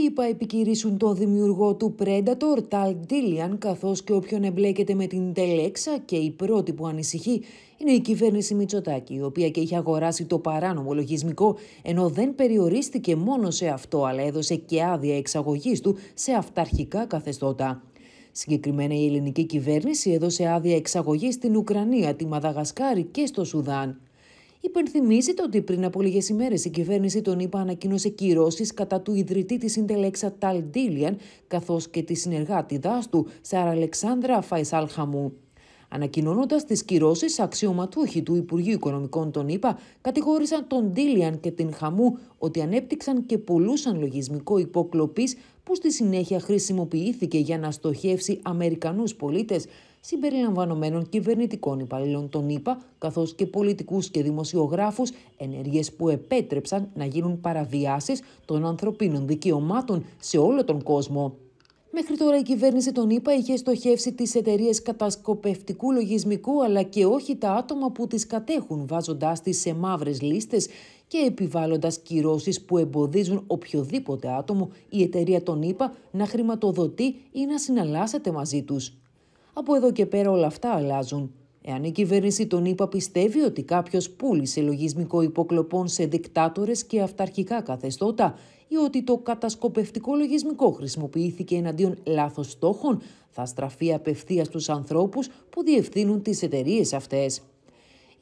Οι ΙΠΑ επικηρύσουν το δημιουργό του Predator, Tal Dillian, καθώς και όποιον εμπλέκεται με την Τελέξα και η πρώτη που ανησυχεί είναι η κυβέρνηση Μητσοτάκη, η οποία και είχε αγοράσει το παράνομο λογισμικό, ενώ δεν περιορίστηκε μόνο σε αυτό, αλλά έδωσε και άδεια εξαγωγής του σε αυταρχικά καθεστώτα. Συγκεκριμένα η ελληνική κυβέρνηση έδωσε άδεια εξαγωγής στην Ουκρανία, τη Μαδαγασκάρη και στο Σουδάν. Υπενθυμίζεται ότι πριν από λίγες ημέρες η κυβέρνηση των ΗΠΑ ανακοίνωσε κυρώσεις κατά του ιδρυτή της Συντελέξα Ταλ Ντίλιαν, καθώς και τη συνεργάτη του, Σάρα Αλεξάνδρα Φαϊσάλ Χαμού. Ανακοινώνοντας τις κυρώσεις, αξιωματούχοι του Υπουργείου Οικονομικών των ΗΠΑ κατηγόρησαν τον Ντίλιαν και την Χαμού ότι ανέπτυξαν και πουλούσαν λογισμικό υποκλοπής που στη συνέχεια χρησιμοποιήθηκε για να στοχεύσει Αμερικανούς πολίτες συμπεριλαμβανομένων κυβερνητικών υπαλλήλων των ΗΠΑ, καθώς και πολιτικούς και δημοσιογράφους, ενέργειες που επέτρεψαν να γίνουν παραβιάσεις των ανθρωπίνων δικαιωμάτων σε όλο τον κόσμο. Μέχρι τώρα η κυβέρνηση των ΗΠΑ είχε στοχεύσει τις εταιρείες κατασκοπευτικού λογισμικού αλλά και όχι τα άτομα που τις κατέχουν βάζοντάς τις σε μαύρες λίστες και επιβάλλοντας κυρώσεις που εμποδίζουν οποιοδήποτε άτομο η εταιρεία των ΗΠΑ να χρηματοδοτεί ή να συναλλάσσεται μαζί τους. Από εδώ και πέρα όλα αυτά αλλάζουν. Εάν η κυβέρνηση των ΗΠΑ πιστεύει ότι κάποιος πούλησε λογισμικό υποκλοπών σε δικτάτορες και αυταρχικά καθεστώτα ή ότι το κατασκοπευτικό λογισμικό χρησιμοποιήθηκε εναντίον λάθος στόχων, θα στραφεί απευθείας στους ανθρώπους που διευθύνουν τις εταιρείες αυτές.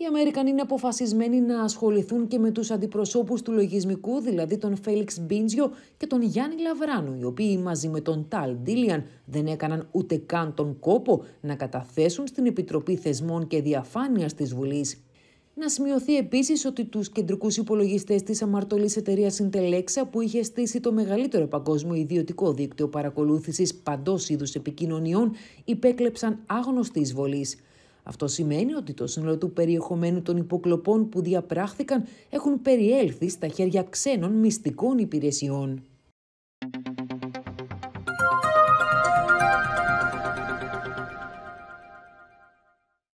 Οι Αμερικανοί είναι αποφασισμένοι να ασχοληθούν και με τους αντιπροσώπους του λογισμικού, δηλαδή τον Φέλιξ Μπίντζιο και τον Γιάννη Λαβράνου, οι οποίοι μαζί με τον Τάλ Ντίλιαν δεν έκαναν ούτε καν τον κόπο να καταθέσουν στην Επιτροπή Θεσμών και Διαφάνειας της Βουλής. Να σημειωθεί επίσης ότι τους κεντρικούς υπολογιστές της αμαρτωλής εταιρείας Συντελέξα, που είχε στήσει το μεγαλύτερο παγκόσμιο ιδιωτικό δίκτυο παρακολούθησης παντός είδους επικοινωνιών, υπέκλεψαν άγνωστη εισβολής. Αυτό σημαίνει ότι το σύνολο του περιεχομένου των υποκλοπών που διαπράχθηκαν έχουν περιέλθει στα χέρια ξένων μυστικών υπηρεσιών.